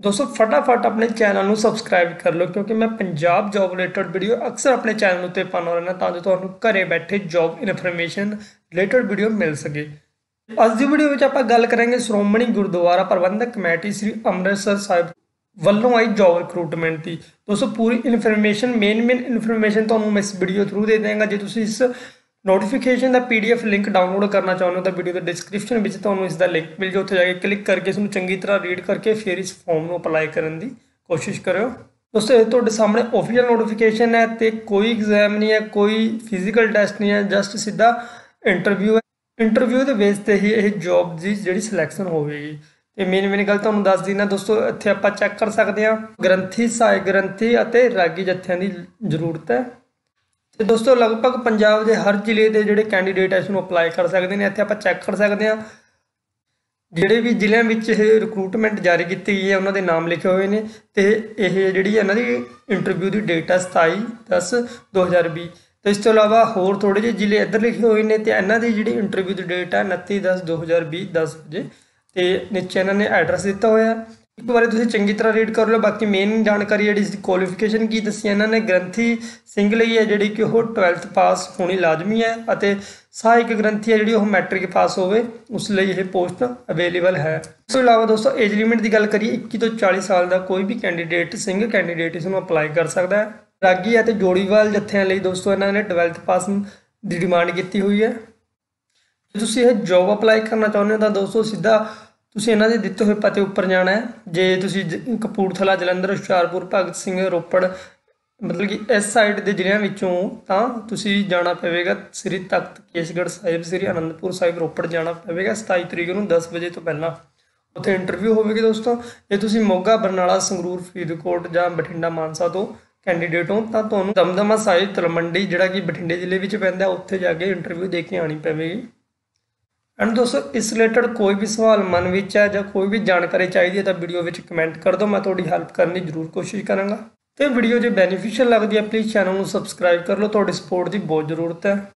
ਦੋਸਤੋ, ਫਟਾਫਟ ਆਪਣੇ ਚੈਨਲ ਨੂੰ ਸਬਸਕ੍ਰਾਈਬ ਕਰ ਲਓ, ਕਿਉਂਕਿ ਮੈਂ ਪੰਜਾਬ ਜੌਬ ਰਿਲੇਟਡ ਵੀਡੀਓ ਅਕਸਰ ਆਪਣੇ ਚੈਨਲ ਉੱਤੇ ਪਾਉਂਦਾ ਰਹਿੰਦਾ, ਤਾਂ ਜੋ ਤੁਹਾਨੂੰ ਘਰੇ ਬੈਠੇ ਜੌਬ ਇਨਫੋਰਮੇਸ਼ਨ ਰਿਲੇਟਡ ਵੀਡੀਓ ਮਿਲ ਸਕੇ। ਅੱਜ ਦੀ ਵੀਡੀਓ ਵਿੱਚ ਆਪਾਂ ਗੱਲ ਕਰਾਂਗੇ ਸ਼੍ਰੋਮਣੀ ਗੁਰਦੁਆਰਾ ਪ੍ਰਬੰਧਕ ਕਮੇਟੀ ਸ੍ਰੀ ਅੰਮ੍ਰਿਤਸਰ ਸਾਹਿਬ ਵੱਲੋਂ ਆਈ ਜੌਬ ਰਿਕਰੂਟਮੈਂਟ ਦੀ। ਦੋਸਤੋ, ਪੂਰੀ ਇਨਫੋਰਮੇਸ਼ਨ ਮੇਨ ਮੇਨ ਇਨਫੋਰਮੇਸ਼ਨ ਤੁਹਾਨੂੰ ਮੈਂ ਇਸ ਵੀਡੀਓ ਥਰੂ ਦੇ ਦਿਆਂਗਾ। ਜੇ ਤੁਸੀਂ ਇਸ ਨੋਟੀਫਿਕੇਸ਼ਨ ਦਾ ਪੀਡੀਐਫ ਲਿੰਕ ਡਾਊਨਲੋਡ ਕਰਨਾ ਚਾਹੁੰਦੇ ਹੋ ਤਾਂ ਵੀਡੀਓ ਦੇ ਡਿਸਕ੍ਰਿਪਸ਼ਨ ਵਿੱਚ ਤੁਹਾਨੂੰ ਇਸ ਦਾ ਲਿੰਕ ਮਿਲ ਜਾਊ। ਉੱਥੇ ਜਾ ਕੇ ਕਲਿੱਕ ਕਰਕੇ ਇਸ ਨੂੰ ਚੰਗੀ ਤਰ੍ਹਾਂ ਰੀਡ ਕਰਕੇ ਫਿਰ ਇਸ ਫਾਰਮ ਨੂੰ ਅਪਲਾਈ ਕਰਨ ਦੀ ਕੋਸ਼ਿਸ਼ ਕਰਿਓ। ਦੋਸਤੋ, ਇਹ ਤੁਹਾਡੇ ਸਾਹਮਣੇ ਆਫੀਸ਼ੀਅਲ ਨੋਟੀਫਿਕੇਸ਼ਨ ਹੈ ਤੇ ਕੋਈ ਐਗਜ਼ਾਮ ਨਹੀਂ ਹੈ, ਕੋਈ ਫਿਜ਼ੀਕਲ ਟੈਸਟ ਨਹੀਂ ਹੈ ਜਸਟ ਸਿੱਧਾ ਇੰਟਰਵਿਊ ਹੈ। ਇੰਟਰਵਿਊ ਦੇ ਬੇਸ ਤੇ ਹੀ ਇਹ ਜੌਬ ਦੀ ਜਿਹੜੀ ਸਿਲੈਕਸ਼ਨ ਹੋਵੇਗੀ। ਤੇ ਮੇਨ ਮੇਨ ਗੱਲ ਤੁਹਾਨੂੰ ਦੱਸ ਦਿੰਦਾ ਦੋਸਤੋ, ਇੱਥੇ ਆਪਾਂ ਚੈੱਕ ਕਰ ਸਕਦੇ ਹਾਂ। ਗ੍ਰੰਥੀ, ਸਹਾਇਕ ਗ੍ਰੰਥੀ ਅਤੇ ਰਾਗੀ ਜੱਥਿਆਂ ਦੀ ਜ਼ਰੂਰਤ ਹੈ। ਤੇ ਦੋਸਤੋ, ਲਗਭਗ ਪੰਜਾਬ ਦੇ ਹਰ ਜ਼ਿਲ੍ਹੇ ਦੇ ਜਿਹੜੇ ਕੈਂਡੀਡੇਟ ਇਸ ਨੂੰ ਅਪਲਾਈ ਕਰ ਸਕਦੇ ਨੇ। ਇੱਥੇ ਆਪਾਂ ਚੈੱਕ ਕਰ ਸਕਦੇ ਹਾਂ। ਜਿਹੜੇ ਵੀ ਜ਼ਿਲ੍ਹਿਆਂ ਵਿੱਚ ਇਹ ਰਿਕਰੂਟਮੈਂਟ ਜਾਰੀ ਕੀਤੀ ਗਈ ਹੈ, ਉਹਨਾਂ ਦੇ ਨਾਮ ਲਿਖੇ ਹੋਏ ਨੇ ਤੇ ਇਹ ਜਿਹੜੀ ਇਹਨਾਂ ਦੀ ਇੰਟਰਵਿਊ ਦੀ ਡੇਟ ਹੈ 27 10 2020 ਤੇ ਇਸ ਤੋਂ ਇਲਾਵਾ ਹੋਰ ਥੋੜੇ ਜਿਹੇ ਜ਼ਿਲ੍ਹੇ ਇੱਧਰ ਲਿਖੇ ਹੋਏ ਨੇ ਤੇ ਇਹਨਾਂ ਦੀ ਜਿਹੜੀ ਇੰਟਰਵਿਊ ਦੀ ਡੇਟ ਹੈ 29 10 2020 10 ਵਜੇ। ਤੇ ਨੀਚੇ ਇਹਨਾਂ ਨੇ ਐਡਰੈਸ ਦਿੱਤਾ ਹੋਇਆ। ਇੱਕ ਵਾਰੀ ਤੁਸੀਂ ਚੰਗੀ ਤਰ੍ਹਾਂ ਰੀਡ ਕਰ ਲਓ, ਬਾਕੀ ਮੇਨ ਜਾਣਕਾਰੀ ਜਿਹੜੀ ਸੀ ਕੁਆਲੀਫਿਕੇਸ਼ਨ ਕੀ ਦੱਸੀ ਇਹਨਾਂ ਨੇ, ਗ੍ਰੰਥੀ ਸਿੰਘ ਲਈ ਹੈ ਜਿਹੜੀ ਕਿ ਉਹ 12th ਪਾਸ ਹੋਣੀ ਲਾਜ਼ਮੀ ਹੈ ਅਤੇ ਸਹਾਇਕ ਗ੍ਰੰਥੀ ਹੈ ਜਿਹੜੀ ਉਹ ਮੈਟ੍ਰਿਕ ਪਾਸ ਹੋਵੇ, ਉਸ ਲਈ ਇਹ ਪੋਸਟ ਅਵੇਲੇਬਲ ਹੈ। ਇਸ ਤੋਂ ਇਲਾਵਾ ਦੋਸਤੋ ਏਜ ਲਿਮਿਟ ਦੀ ਗੱਲ ਕਰੀਏ 21 ਤੋਂ 40 ਸਾਲ ਦਾ ਕੋਈ ਵੀ ਕੈਂਡੀਡੇਟ ਸਿੰਘ ਕੈਂਡੀਡੇਟ ਇਸ ਨੂੰ ਅਪਲਾਈ ਕਰ ਸਕਦਾ ਹੈ। ਰਾਗੀ ਅਤੇ ਜੋੜੀਵਾਲ ਜੱਥਿਆਂ ਲਈ ਦੋਸਤੋ, ਇਹਨਾਂ ਨੇ 12th ਪਾਸ ਦੀ ਡਿਮਾਂਡ ਕੀਤੀ ਹੋਈ ਹੈ। ਜੇ ਤੁਸੀਂ ਇਹ ਜੌਬ ਅਪਲਾਈ ਕਰਨਾ ਚਾਹੁੰਦੇ ਹੋ ਤਾਂ ਦੋਸਤੋ, ਸਿੱਧਾ ਤੁਸੀਂ ਇਹਨਾਂ ਦੇ ਦਿੱਤੇ ਹੋਏ ਪਤੇ ਉੱਪਰ ਜਾਣਾ ਹੈ। ਜੇ ਤੁਸੀਂ ਜ- ਕਪੂਰਥਲਾ, ਜਲੰਧਰ, ਹੁਸ਼ਿਆਰਪੁਰ, ਭਗਤ ਸਿੰਘ, ਰੋਪੜ, ਮਤਲਬ ਕਿ ਇਸ ਸਾਈਡ ਦੇ ਜ਼ਿਲ੍ਹਿਆਂ ਵਿੱਚੋਂ ਤਾਂ ਤੁਸੀਂ ਜਾਣਾ ਪਵੇਗਾ ਸ੍ਰੀ ਤਖਤ ਕੇਸਗੜ੍ਹ ਸਾਹਿਬ, ਸ੍ਰੀ ਅਨੰਦਪੁਰ ਸਾਹਿਬ, ਰੋਪੜ ਜਾਣਾ ਪਵੇਗਾ 27 ਤਰੀਕ ਨੂੰ 10 ਵਜੇ ਤੋਂ ਪਹਿਲਾਂ। ਉੱਥੇ ਇੰਟਰਵਿਊ ਹੋਵੇਗੀ ਦੋਸਤੋ। ਜੇ ਤੁਸੀਂ ਮੋਗਾ, ਬਰਨਾਲਾ, ਸੰਗਰੂਰ, ਫਰੀਦਕੋਟ ਜਾਂ ਬਠਿੰਡਾ, ਮਾਨਸਾ ਤੋਂ ਕੈਂਡੀਡੇਟ ਹੋ, ਤਾਂ ਤੁਹਾਨੂੰ ਦਮਦਮਾ ਸਾਹਿਬ ਤਲਮੰਡੀ ਜਿਹੜਾ ਕਿ ਬਠਿੰਡੇ ਜ਼ਿਲ੍ਹੇ ਵਿੱਚ ਪੈਂਦਾ, ਉੱਥੇ ਜਾ ਕੇ ਇੰਟਰਵਿਊ ਦੇ ਕੇ ਆਣੀ ਪਵੇਗੀ। ਐਂਡ ਦੋਸਤੋ, ਇਸ ਰਿਲੇਟਡ ਕੋਈ ਵੀ ਸਵਾਲ ਮਨ ਵਿੱਚ ਹੈ ਜਾਂ ਕੋਈ ਵੀ ਜਾਣਕਾਰੀ ਚਾਹੀਦੀ ਹੈ ਤਾਂ ਵੀਡੀਓ ਵਿੱਚ ਕਮੈਂਟ ਕਰ ਦਿਓ। ਮੈਂ ਤੁਹਾਡੀ ਹੈਲਪ ਕਰਨ ਦੀ ਜ਼ਰੂਰ ਕੋਸ਼ਿਸ਼ ਕਰਾਂਗਾ। ਤੇ ਵੀਡੀਓ ਜੇ ਬੈਨੀਫੀਸ਼ੀਅਲ ਲੱਗਦੀ ਹੈ ਪਲੀਜ਼ ਚੈਨਲ ਨੂੰ ਸਬਸਕ੍ਰਾਈਬ ਕਰ ਲਓ। ਤੁਹਾਡੀ ਸਪੋਰਟ ਦੀ ਬਹੁਤ ਜ਼ਰੂਰਤ ਹੈ।